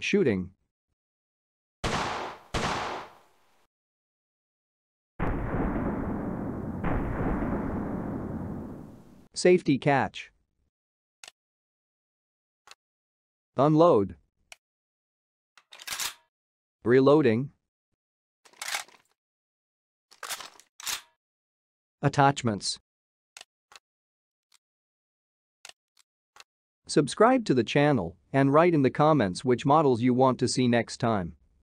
Shooting. Safety catch. Unload. Reloading. Attachments. Subscribe to the channel and write in the comments which models you want to see next time.